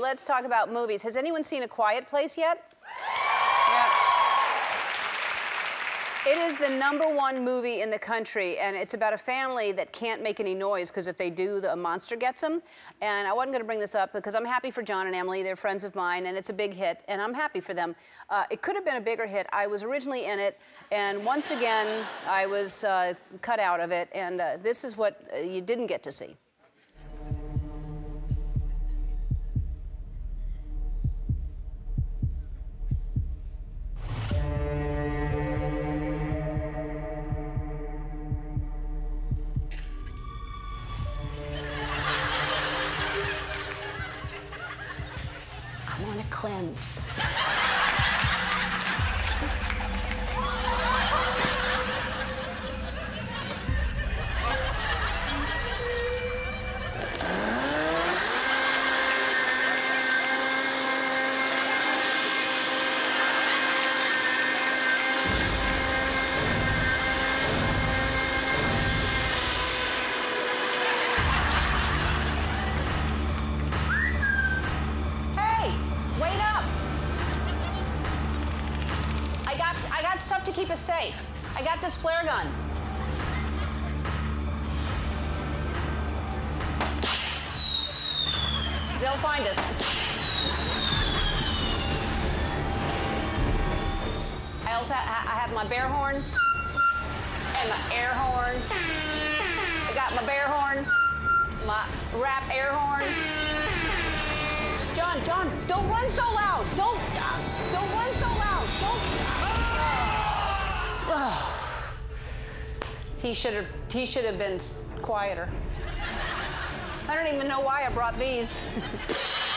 let's talk about movies. Has anyone seen A Quiet Place yet? Yeah. It is the number one movie in the country, and it's about a family that can't make any noise because if they do, the monster gets them. And I wasn't going to bring this up because I'm happy for John and Emily. They're friends of mine, and it's a big hit, and I'm happy for them. Uh, it could have been a bigger hit. I was originally in it, and once again, I was uh, cut out of it, and uh, this is what uh, you didn't get to see. Want to cleanse. To keep us safe. I got this flare gun. They'll find us. I also ha- I have my bear horn and my air horn. I got my bear horn, my rap air horn. John, John, don't run so loud. Don't, uh, don't run so loud. Don't. He should have. He should have been quieter. I don't even know why I brought these.